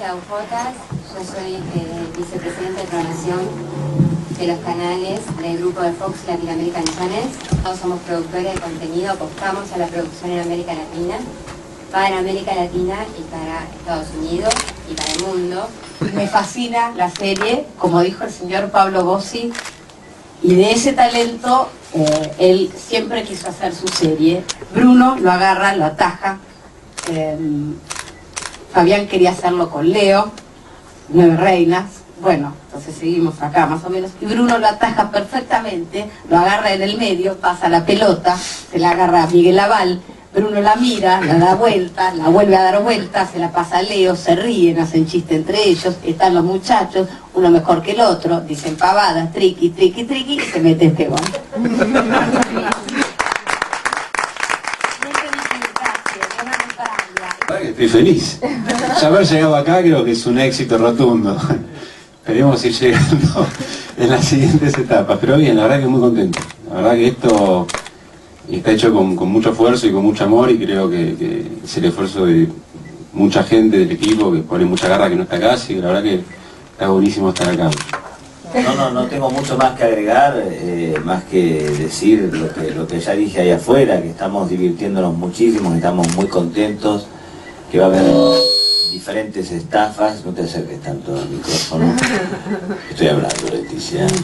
Yo soy eh, vicepresidenta de programación de los canales del grupo de Fox Latin American Channels. Todos somos productores de contenido, apostamos a la producción en América Latina, para América Latina y para Estados Unidos y para el mundo. Me fascina la serie, como dijo el señor Pablo Bossi, y de ese talento eh, él siempre quiso hacer su serie. Bruno lo agarra, lo ataja. Eh, Fabián quería hacerlo con Leo, Nueve Reinas. Bueno, entonces seguimos acá más o menos. Y Bruno lo ataja perfectamente, lo agarra en el medio, pasa la pelota, se la agarra a Miguel Laval. Bruno la mira, la da vuelta, la vuelve a dar vuelta, se la pasa a Leo, se ríen, hacen chiste entre ellos, están los muchachos, uno mejor que el otro, dicen pavadas, triqui, triqui, triqui, y se mete este gol. Estoy feliz. Ya haber llegado acá creo que es un éxito rotundo. Esperemos ir llegando en las siguientes etapas. Pero bien, la verdad que muy contento. La verdad que esto está hecho con, mucho esfuerzo y con mucho amor y creo que, es el esfuerzo de mucha gente del equipo que pone mucha garra que no está acá, así que la verdad que está buenísimo estar acá. No, no, no tengo mucho más que agregar, eh, más que decir lo que, lo que ya dije ahí afuera, que estamos divirtiéndonos muchísimo, estamos muy contentos, que va a haber diferentes estafas, no te acerques tanto al micrófono, estoy hablando Leticia.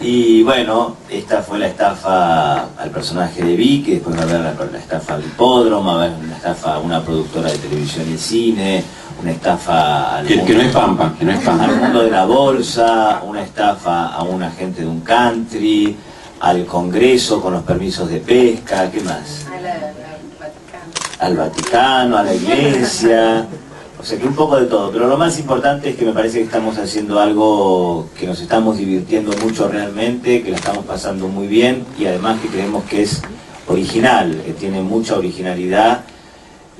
Y bueno, esta fue la estafa al personaje de Vicky, después va a haber la, estafa al hipódromo, va a haber una estafa a una productora de televisión y cine, una estafa al, mundo, no es Pampa, que no es al mundo de la bolsa, una estafa a un agente de un country, al Congreso con los permisos de pesca, ¿qué más? Al Vaticano, a la Iglesia. O sea que un poco de todo, pero lo más importante es que me parece que estamos haciendo algo que nos estamos divirtiendo mucho realmente, que la estamos pasando muy bien y además que creemos que es original, que tiene mucha originalidad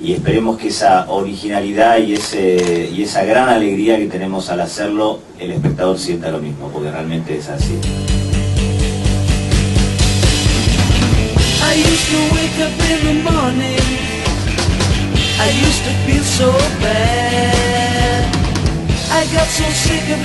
y esperemos que esa originalidad y, ese, y esa gran alegría que tenemos al hacerlo, el espectador sienta lo mismo, porque realmente es así. I used to feel so bad. I got so sick of